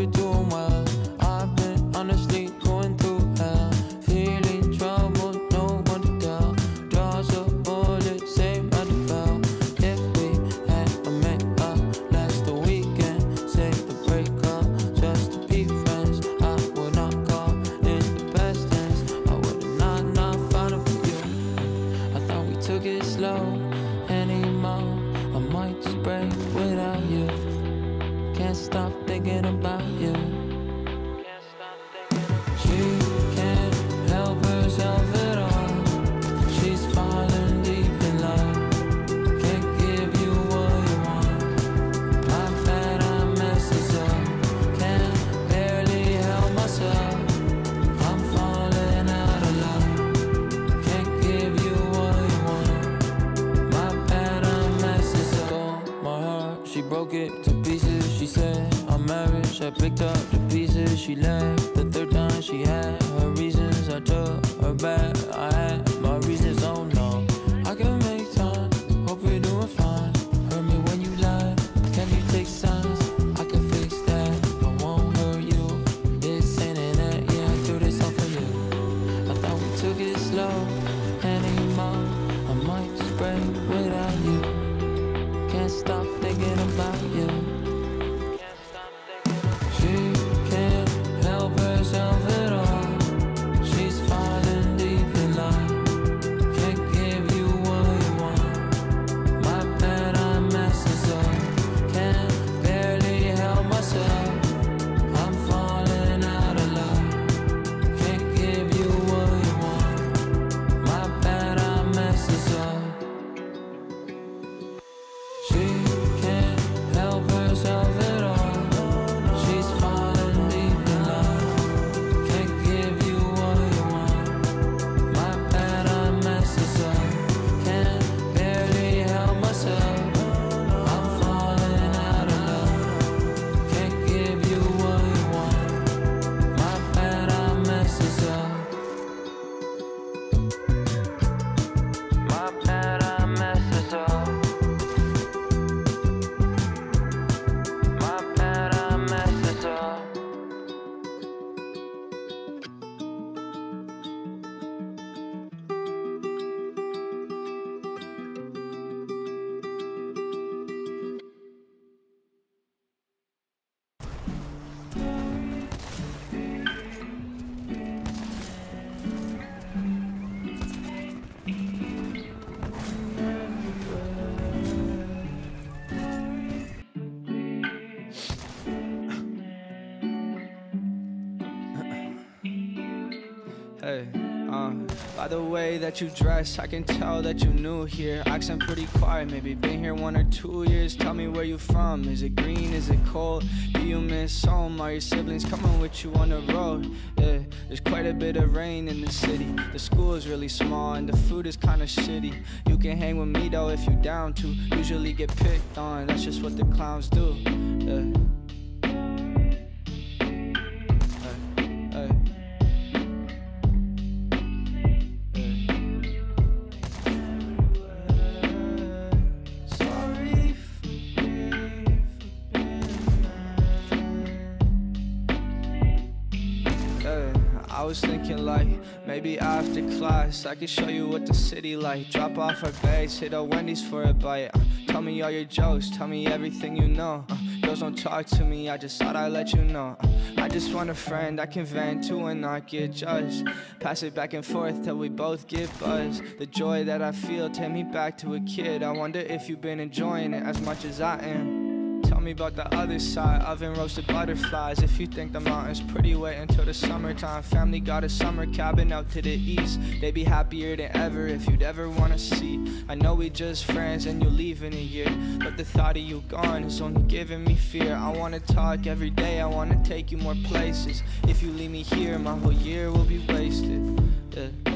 you're doing well. I've been honestly going through hell. Feeling trouble, no one to tell. Draws a bullet, save by the bell. If we had a make up, last the weekend, say the break up, just to be friends. I would not call in the best tense. I would not not fight it for you. I thought we took it slow anymore. I might just break without you. Can't stop thinking about you. She can't help herself at all. She's falling deep in love. Can't give you what you want. My bad, I messes up. Can't barely help myself. I'm falling out of love. Can't give you what you want. My bad, I messes up. Stole my heart, she broke it to pieces. She said I'm marriage. I picked up the pieces. She left the third time. She had her reasons. I took her back. I had my reasons. Oh no, I can make time. Hope you're doing fine. Hurt me when you lie. Can you take signs? I can fix that. I won't hurt you. This ain't that. Yeah, I threw this all for you. I thought we took it slow anymore. I might just break without you. Can't stop thinking about Hey, uh, by the way that you dress, I can tell that you new here. Accent pretty quiet, maybe been here one or two years. Tell me where you from. Is it green? Is it cold? Do you miss home? Are your siblings coming with you on the road? Yeah, there's quite a bit of rain in the city. The school is really small and the food is kinda shitty. You can hang with me though if you down to. Usually get picked on, that's just what the clowns do. Yeah. I was thinking like maybe after class I could show you what the city like. Drop off our bags, hit a Wendy's for a bite. Uh, tell me all your jokes, tell me everything you know. Uh, girls don't talk to me, I just thought I'd let you know. Uh, I just want a friend I can vent to and not get judged. Pass it back and forth till we both get buzzed. The joy that I feel take me back to a kid. I wonder if you've been enjoying it as much as I am. Tell me about the other side, oven roasted butterflies. If you think the mountain's pretty, wait until the summertime. Family got a summer cabin out to the east. They'd be happier than ever if you'd ever wanna see. I know we just friends and you'll leave in a year. But the thought of you gone is only giving me fear. I wanna talk every day, I wanna take you more places. If you leave me here, my whole year will be wasted. Yeah.